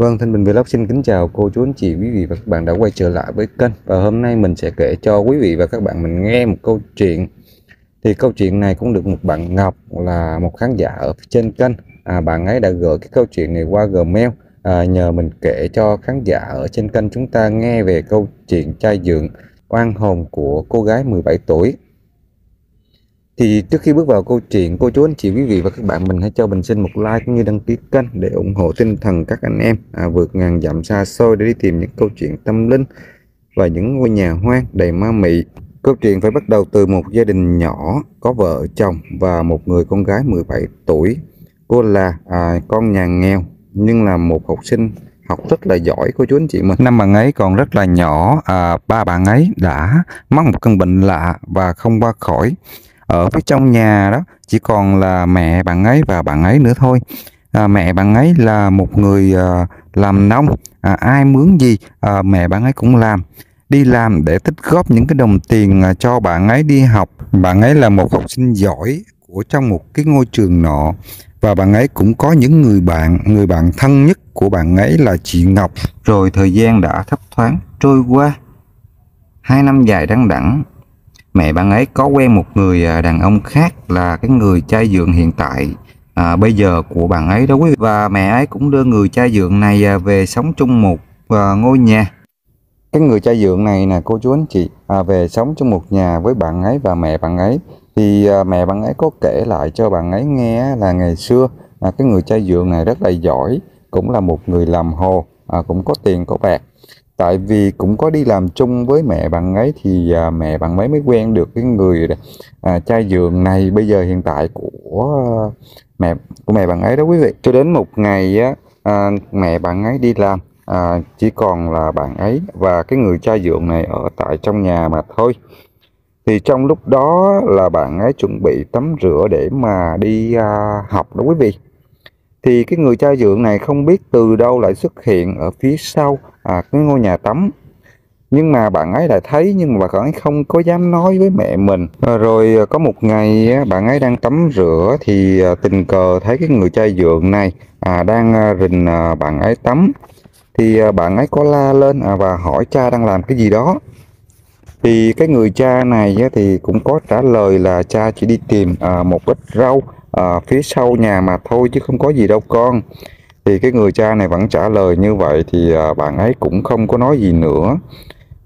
Vâng, Thanh Bình Vlog xin kính chào cô chú anh chị, quý vị và các bạn đã quay trở lại với kênh. Và hôm nay mình sẽ kể cho quý vị và các bạn mình nghe một câu chuyện. Thì câu chuyện này cũng được một bạn Ngọc là một khán giả ở trên kênh. À, Bạn ấy đã gửi cái câu chuyện này qua Gmail. À, Nhờ mình kể cho khán giả ở trên kênh chúng ta nghe về câu chuyện trai dượng oan hồn của cô gái 17 tuổi thì trước khi bước vào câu chuyện, cô chú anh chị quý vị và các bạn mình hãy cho mình xin một like cũng như đăng ký kênh để ủng hộ tinh thần các anh em à, vượt ngàn dặm xa xôi để đi tìm những câu chuyện tâm linh và những ngôi nhà hoang đầy ma mị. Câu chuyện phải bắt đầu từ một gia đình nhỏ có vợ chồng và một người con gái 17 tuổi. Cô là à, con nhà nghèo nhưng là một học sinh học rất là giỏi cô chú anh chị mình. Năm bạn ấy còn rất là nhỏ, à, ba bạn ấy đã mắc một căn bệnh lạ và không qua khỏi ở phía trong nhà đó chỉ còn là mẹ bạn ấy và bạn ấy nữa thôi. À, mẹ bạn ấy là một người à, làm nông. À, ai mướn gì à, mẹ bạn ấy cũng làm. Đi làm để tích góp những cái đồng tiền à, cho bạn ấy đi học. Bạn ấy là một học sinh giỏi của trong một cái ngôi trường nọ. Và bạn ấy cũng có những người bạn người bạn thân nhất của bạn ấy là chị Ngọc. Rồi thời gian đã thấp thoáng trôi qua. Hai năm dài đăng đẳng mẹ bạn ấy có quen một người à, đàn ông khác là cái người trai dượng hiện tại. À, bây giờ của bạn ấy đó quý vị và mẹ ấy cũng đưa người trai dượng này à, về sống chung một à, ngôi nhà. Cái người trai dượng này nè cô chú anh chị à, về sống trong một nhà với bạn ấy và mẹ bạn ấy thì à, mẹ bạn ấy có kể lại cho bạn ấy nghe là ngày xưa à, cái người trai dượng này rất là giỏi cũng là một người làm hồ à, cũng có tiền có bạc tại vì cũng có đi làm chung với mẹ bạn ấy thì à, mẹ bạn ấy mới quen được cái người à, trai giường này. Bây giờ hiện tại của à, mẹ của mẹ bạn ấy đó quý vị cho đến một ngày á à, mẹ bạn ấy đi làm à, chỉ còn là bạn ấy và cái người trai dượng này ở tại trong nhà mà thôi. Thì trong lúc đó là bạn ấy chuẩn bị tắm rửa để mà đi à, học đó quý vị thì cái người cha dượng này không biết từ đâu lại xuất hiện ở phía sau à, cái ngôi nhà tắm. Nhưng mà bạn ấy lại thấy nhưng mà bạn ấy không có dám nói với mẹ mình. À, rồi à, có một ngày bạn ấy đang tắm rửa thì à, tình cờ thấy cái người cha dượng này à, đang à, rình à, bạn ấy tắm. Thì bạn ấy có la lên và hỏi cha đang làm cái gì đó. Thì cái người cha này thì cũng có trả lời là cha chỉ đi tìm một ít rau à, phía sau nhà mà thôi chứ không có gì đâu con. Thì cái người cha này vẫn trả lời như vậy thì à, bạn ấy cũng không có nói gì nữa.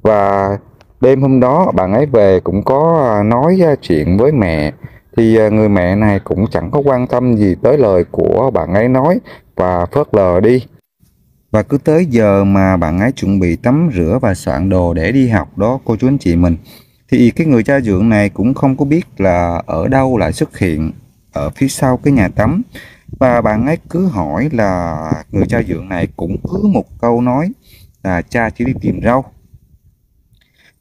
Và đêm hôm đó bạn ấy về cũng có à, nói à, chuyện với mẹ. Thì à, người mẹ này cũng chẳng có quan tâm gì tới lời của bạn ấy nói và phớt lờ đi. Và cứ tới giờ mà bạn ấy chuẩn bị tắm rửa và soạn đồ để đi học đó cô chú anh chị mình thì cái người cha dưỡng này cũng không có biết là ở đâu lại xuất hiện ở phía sau cái nhà tắm. Và bạn ấy cứ hỏi là người cha dưỡng này cũng cứ một câu nói là cha chỉ đi tìm rau.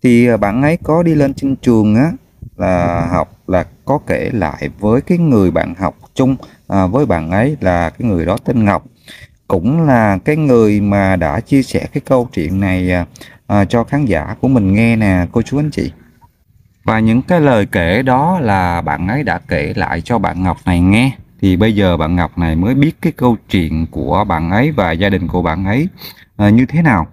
Thì à, bạn ấy có đi lên trên trường á là học là có kể lại với cái người bạn học chung à, với bạn ấy là cái người đó tên Ngọc. Cũng là cái người mà đã chia sẻ cái câu chuyện này à, à cho khán giả của mình nghe nè cô chú anh chị và những cái lời kể đó là bạn ấy đã kể lại cho bạn Ngọc này nghe. Thì bây giờ bạn Ngọc này mới biết cái câu chuyện của bạn ấy và gia đình của bạn ấy à, như thế nào.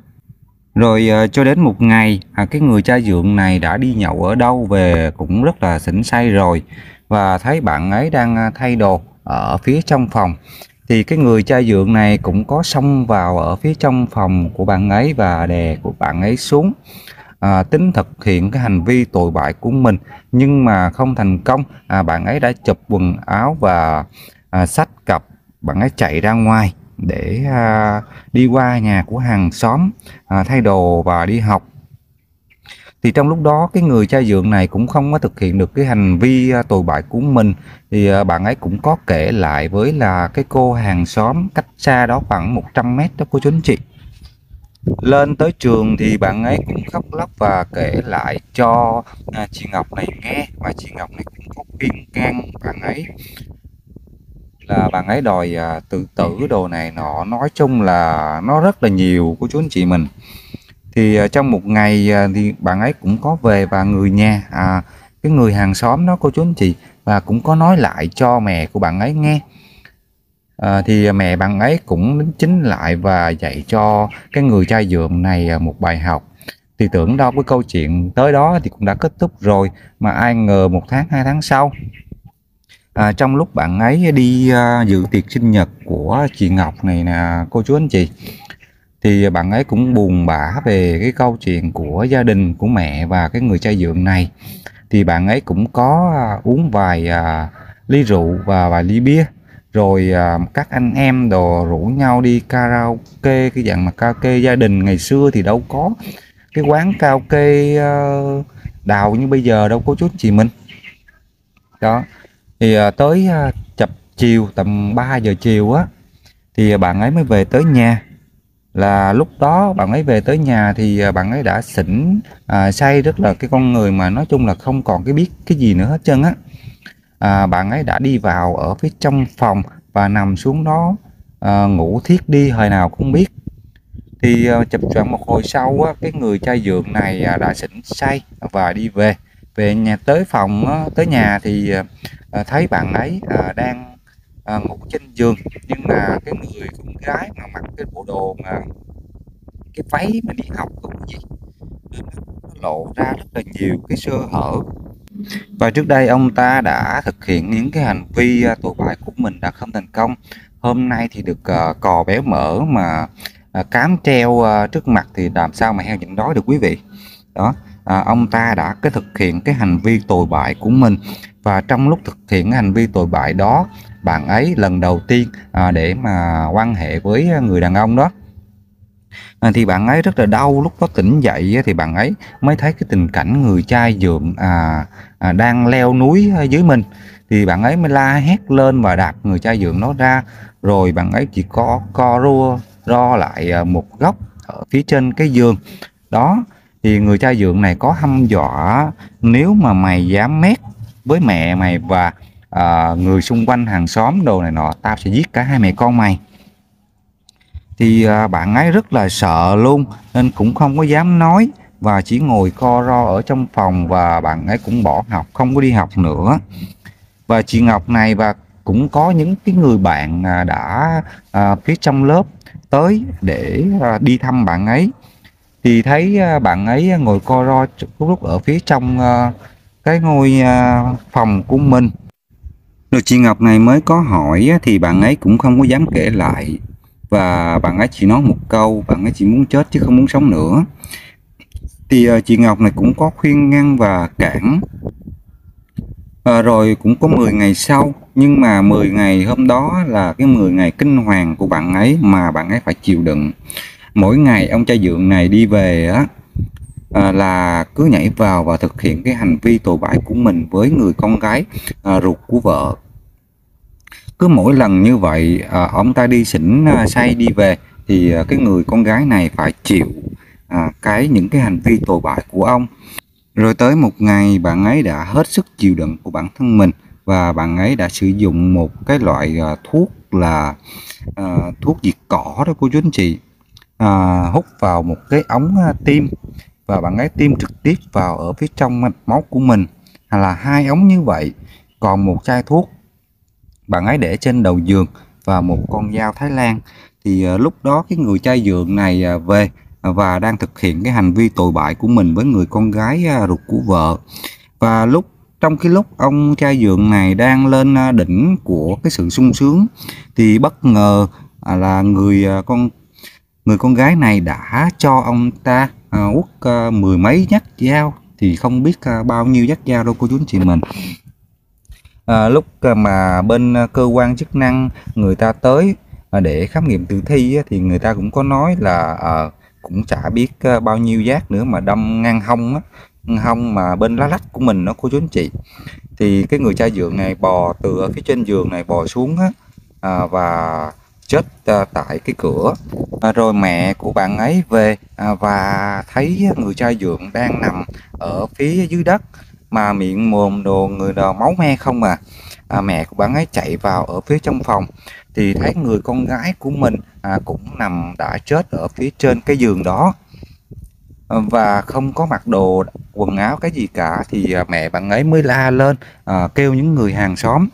Rồi à, cho đến một ngày à, cái người cha dượng này đã đi nhậu ở đâu về cũng rất là xỉn say rồi và thấy bạn ấy đang à, thay đồ ở phía trong phòng thì cái người cha dượng này cũng có xông vào ở phía trong phòng của bạn ấy và đè của bạn ấy xuống à, tính thực hiện cái hành vi tội bại của mình nhưng mà không thành công à, bạn ấy đã chụp quần áo và à, sách cặp bạn ấy chạy ra ngoài để à, đi qua nhà của hàng xóm à, thay đồ và đi học. Thì trong lúc đó cái người cha dượng này cũng không có thực hiện được cái hành vi à, tồi bại của mình. Thì à, bạn ấy cũng có kể lại với là cái cô hàng xóm cách xa đó khoảng 100 mét đó cô chú anh chị lên tới trường thì bạn ấy cũng khóc lóc và kể lại cho à, chị Ngọc này nghe. Và chị Ngọc này cũng có khuyên can bạn ấy là bạn ấy đòi à, tự tử đồ này nọ. Nói chung là nó rất là nhiều của chú anh chị mình. Thì à, trong một ngày à, thì bạn ấy cũng có về và người nhà à, cái người hàng xóm đó cô chú anh chị và cũng có nói lại cho mẹ của bạn ấy nghe à, thì mẹ bạn ấy cũng chính lại và dạy cho cái người trai dượng này à, một bài học. Thì tưởng đâu cái câu chuyện tới đó thì cũng đã kết thúc rồi mà ai ngờ một tháng hai tháng sau à, trong lúc bạn ấy đi à, dự tiệc sinh nhật của chị Ngọc này nè cô chú anh chị thì bạn ấy cũng buồn bã về cái câu chuyện của gia đình của mẹ và cái người trai dượng này. Thì bạn ấy cũng có à, uống vài à, ly rượu và vài ly bia rồi uh, các anh em đồ rủ nhau đi karaoke cái dạng mà karaoke gia đình ngày xưa thì đâu có. Cái quán karaoke uh, đào như bây giờ đâu có chút chị mình. Đó. Thì uh, tới uh, chập chiều tầm 3 giờ chiều á thì bạn ấy mới về tới nhà. Là lúc đó bạn ấy về tới nhà thì bạn ấy đã xỉn à, say rất là cái con người mà nói chung là không còn cái biết cái gì nữa hết trơn á à, bạn ấy đã đi vào ở phía trong phòng và nằm xuống đó à, ngủ thiết đi hồi nào cũng biết. Thì à, chụp choạng một hồi sau á, cái người trai dượng này à, đã xỉn say và đi về. Về nhà tới phòng á, tới nhà thì à, à, thấy bạn ấy à, đang à, ngủ trên giường. Nhưng mà cái người con gái mà mặc cái bộ đồ mà cái váy mà đi học cũng gì lộ ra rất là nhiều cái sơ hở và trước đây ông ta đã thực hiện những cái hành vi à, tội bại của mình đã không thành công. Hôm nay thì được uh, cò béo mỡ mà uh, cám treo uh, trước mặt thì làm sao mà heo nhịn đói được quý vị? Đó uh, ông ta đã cái thực hiện cái hành vi tồi bại của mình. Và trong lúc thực hiện cái hành vi tồi bại đó bạn ấy lần đầu tiên à, để mà quan hệ với người đàn ông đó à, thì bạn ấy rất là đau lúc đó tỉnh dậy thì bạn ấy mới thấy cái tình cảnh người trai dượm à, à, đang leo núi à, dưới mình. Thì bạn ấy mới la hét lên và đạp người trai dượng nó ra. Rồi bạn ấy chỉ có co rua ro lại à, một góc ở phía trên cái giường. Đó thì người cha dượng này có hăm dọa nếu mà mày dám mét với mẹ mày và à, người xung quanh hàng xóm đồ này nọ tao sẽ giết cả hai mẹ con mày thì à, bạn ấy rất là sợ luôn nên cũng không có dám nói và chỉ ngồi co ro ở trong phòng và bạn ấy cũng bỏ học không có đi học nữa. Và chị Ngọc này và cũng có những cái người bạn à, đã à, phía trong lớp tới để à, đi thăm bạn ấy. Thì thấy à, bạn ấy ngồi co ro lúc ở phía trong à, cái ngôi à, phòng của mình. Rồi chị Ngọc này mới có hỏi thì bạn ấy cũng không có dám kể lại và bạn ấy chỉ nói một câu bạn ấy chỉ muốn chết chứ không muốn sống nữa. Thì ờ, chị Ngọc này cũng có khuyên ngăn và cản. À, rồi cũng có 10 ngày sau nhưng mà 10 ngày hôm đó là cái 10 ngày kinh hoàng của bạn ấy mà bạn ấy phải chịu đựng. Mỗi ngày ông cha dượng này đi về á à, là cứ nhảy vào và thực hiện cái hành vi tội bại của mình với người con gái à, ruột của vợ cứ mỗi lần như vậy à, ông ta đi xỉn à, say đi về thì à, cái người con gái này phải chịu à, cái những cái hành vi tồi bại của ông. Rồi tới một ngày bạn ấy đã hết sức chịu đựng của bản thân mình và bạn ấy đã sử dụng một cái loại à, thuốc là à, thuốc diệt cỏ đó cô chú anh chị à, hút vào một cái ống à, tim và bạn ấy tiêm trực tiếp vào ở phía trong mạch máu của mình. Là hai ống như vậy còn một chai thuốc bạn ấy để trên đầu giường và một con dao Thái Lan. Thì ờ, lúc đó cái người cha dượng này ờ, về ờ, và đang thực hiện cái hành vi tội bại của mình với người con gái ruột của vợ. Và lúc, trong cái lúc ông cha dượng này đang lên đỉnh của cái sự sung sướng, thì bất ngờ à, là người con người con gái này đã cho ông ta quất mười mấy nhát dao. Thì không biết bao nhiêu nhát dao đâu cô chú anh chị mình à, lúc à, mà bên à, cơ quan chức năng người ta tới à, để khám nghiệm tử thi thì người ta cũng có nói là à, cũng chả biết bao nhiêu giác nữa mà đâm ngang hông á. Hông mà bên lá lách của mình nó cô chú anh chị thì cái người cha dượng này bò từ ở phía trên giường này bò xuống á à, và chết à, tại cái cửa. À, rồi mẹ của bạn ấy về à, và thấy người cha dượng đang nằm ở phía dưới đất mà miệng mồm đồ người đò máu me không à. à mẹ của bạn ấy chạy vào ở phía trong phòng thì thấy người con gái của mình à, cũng nằm đã chết ở phía trên cái giường đó. À, và không có mặc đồ quần áo cái gì cả thì à, mẹ bạn ấy mới la lên à, kêu những người hàng xóm.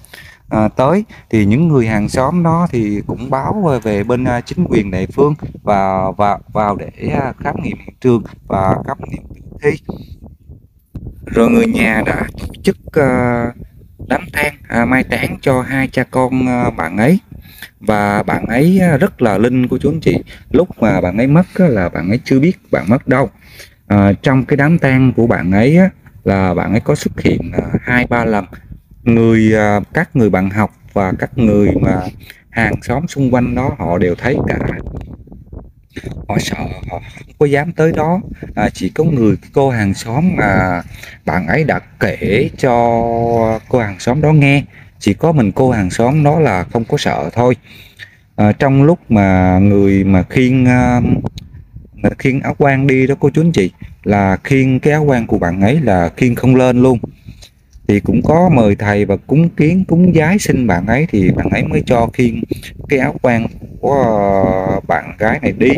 À, tới thì những người hàng xóm đó thì cũng báo về bên à, chính quyền địa phương và và vào để à, khám nghiệm hiện trường và khám nghiệm tử thi rồi người nhà đã tổ chức uh, đám tang à, mai táng cho hai cha con ờ, bạn ấy. Và bạn ấy ờ, rất là linh của chú anh chị. Lúc mà bạn ấy mất là bạn ấy chưa biết bạn mất đâu. À, trong cái đám tang của bạn ấy là bạn ấy có xuất hiện hai ba lần. Người các người bạn học và các người mà hàng xóm xung quanh đó họ đều thấy cả họ sợ họ không có dám tới đó. À, chỉ có người cô hàng xóm mà bạn ấy đã kể cho cô hàng xóm đó nghe. Chỉ có mình cô hàng xóm đó là không có sợ thôi. À, trong lúc mà người mà khiêng uh, khiêng áo quan đi đó cô chú anh chị là khiêng cái áo quan của bạn ấy là khiêng không lên luôn thì cũng có mời thầy và cúng kiến cúng giái xin bạn ấy. Thì bạn ấy mới cho khiên cái áo quan của ờ, bạn gái này đi.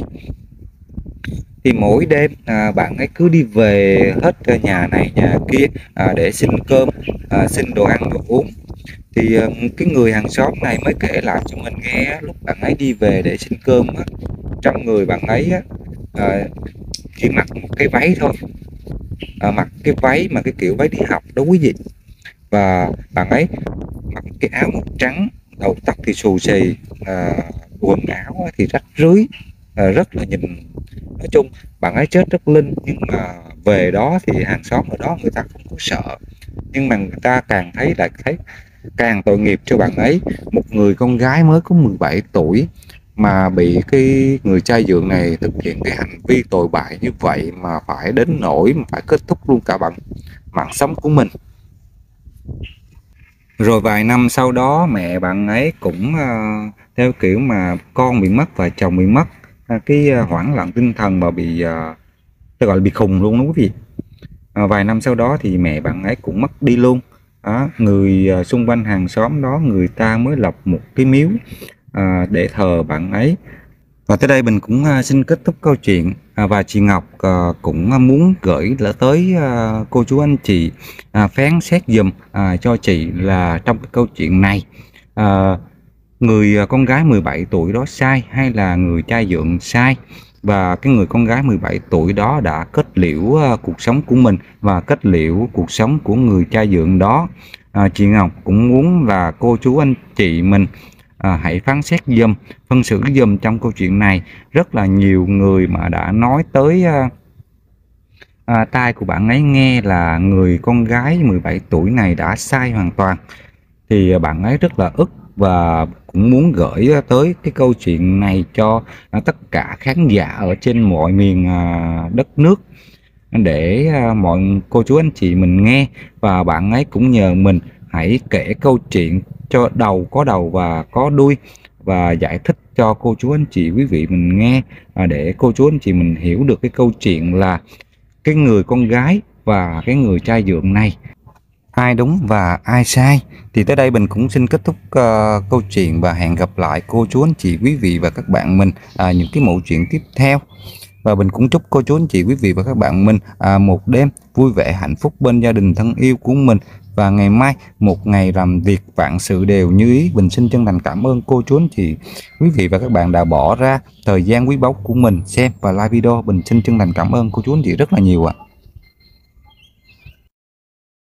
Thì mỗi đêm à, bạn ấy cứ đi về hết nhà này nhà kia à, để xin cơm à, xin đồ ăn đồ uống. Thì à, cái người hàng xóm này mới kể lại cho mình nghe lúc bạn ấy đi về để xin cơm á, trong người bạn ấy á, à, chỉ mặc một cái váy thôi. À, mặc cái váy mà cái kiểu váy đi học đó quý vị và bạn ấy mặc cái áo màu trắng đầu tóc thì xù xì à, quần áo thì rách rưới à, rất là nhìn. Nói chung bạn ấy chết rất linh nhưng mà về đó thì hàng xóm ở đó người ta không có sợ. Nhưng mà người ta càng thấy lại thấy càng tội nghiệp cho bạn ấy. Một người con gái mới có 17 tuổi mà bị cái người trai dượng này thực hiện cái hành vi tồi bại như vậy mà phải đến nỗi mà phải kết thúc luôn cả bằng mạng sống của mình rồi vài năm sau đó mẹ bạn ấy cũng uh, theo kiểu mà con bị mất và chồng bị mất uh, cái uh, hoảng loạn tinh thần mà bị uh, tôi gọi là bị khùng luôn đúng quý vị? Uh, vài năm sau đó thì mẹ bạn ấy cũng mất đi luôn. Đó, người uh, xung quanh hàng xóm đó người ta mới lập một cái miếu uh, để thờ bạn ấy. Và tới đây mình cũng uh, xin kết thúc câu chuyện. À, và chị Ngọc à, cũng muốn gửi tới à, cô chú anh chị phán xét dùm cho chị là trong cái câu chuyện này. Người con gái 17 tuổi đó sai hay là người cha dượng sai? Và cái người con gái 17 tuổi đó đã kết liễu cuộc sống của mình và kết liễu cuộc sống của người cha dượng đó. À, chị Ngọc cũng muốn là cô chú anh chị mình à, hãy phán xét dùm phân xử dùm trong câu chuyện này. Rất là nhiều người mà đã nói tới à, à, tai của bạn ấy nghe là người con gái 17 tuổi này đã sai hoàn toàn. Thì à, bạn ấy rất là ức và cũng muốn gửi tới cái câu chuyện này cho à, tất cả khán giả ở trên mọi miền à, đất nước để mọi cô chú anh chị mình nghe. Và bạn ấy cũng nhờ mình hãy kể câu chuyện cho đầu có đầu và có đuôi và giải thích cho cô chú anh chị quý vị mình nghe à, để cô chú anh chị mình hiểu được cái câu chuyện là cái người con gái và cái người trai dượng này ai đúng và ai sai. Thì tới đây mình cũng xin kết thúc uh, câu chuyện và hẹn gặp lại cô chú anh chị quý vị và các bạn mình uh, những cái mẫu chuyện tiếp theo. Và mình cũng chúc cô chú anh chị quý vị và các bạn mình à, một đêm vui vẻ hạnh phúc bên gia đình thân yêu của mình và ngày mai, một ngày làm việc, vạn sự đều như ý. Bình xin chân thành cảm ơn cô chú anh chị quý vị và các bạn đã bỏ ra thời gian quý báu của mình xem và like video. Bình xin chân thành cảm ơn cô chú anh chị rất là nhiều ạ. à.